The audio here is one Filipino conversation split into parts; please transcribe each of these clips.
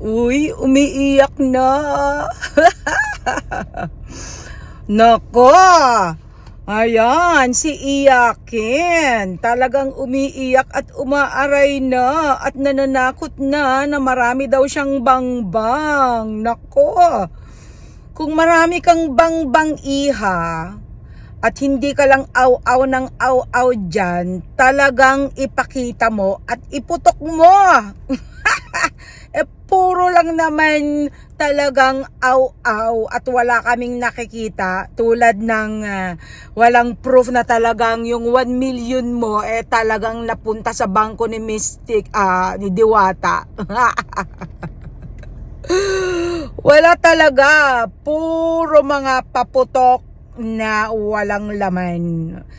Uy, umiiyak na. Nako. Ayan, si Iyakin. Talagang umiiyak at umaaray na at nananakot na na marami daw siyang bangbang. Nako. Kung marami kang bangbang iha, at hindi ka lang aw-aw ng aw-aw dyan, talagang ipakita mo at iputok mo. puro lang naman talagang aw-aw at wala kaming nakikita tulad ng uh, walang proof na talagang yung 1 million mo eh talagang napunta sa bangko ni Mystic uh, ni Diwata. wala talaga, puro mga paputok na walang laman.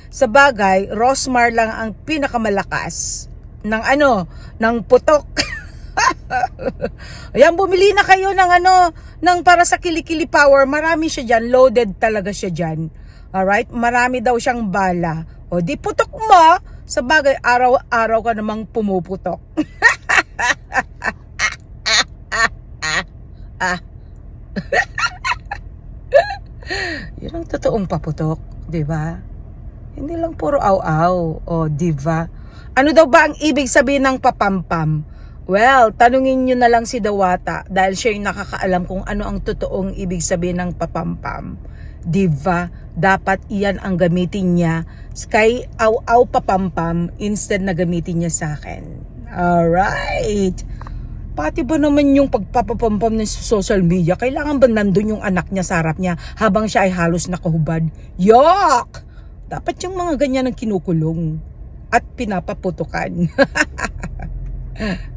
Sa bagay, Rosmar lang ang pinakamalakas ng ano, ng putok. Ayan, bumili na kayo ng ano, ng para sa kilikili power. Marami siya dyan, loaded talaga siya dyan. Alright, marami daw siyang bala. O di putok mo, sa bagay, araw-araw ka namang pumuputok. ah. Yun ang totoong paputok, di ba? Hindi lang puro aw-aw o diva. Ano daw ba ang ibig sabihin ng papampam? Well, tanungin nyo na lang si Dawata dahil siya yung nakakaalam kung ano ang totoong ibig sabihin ng papampam. Diva, dapat iyan ang gamitin niya kay aw-aw papampam instead na gamitin niya sa akin. Alright. Pati ba naman yung pagpapapampam ng social media, kailangan ba nandun yung anak niya sa harap niya habang siya ay halos nakahubad? Yuck! Dapat yung mga ganyan ang kinukulong at pinapaputukan.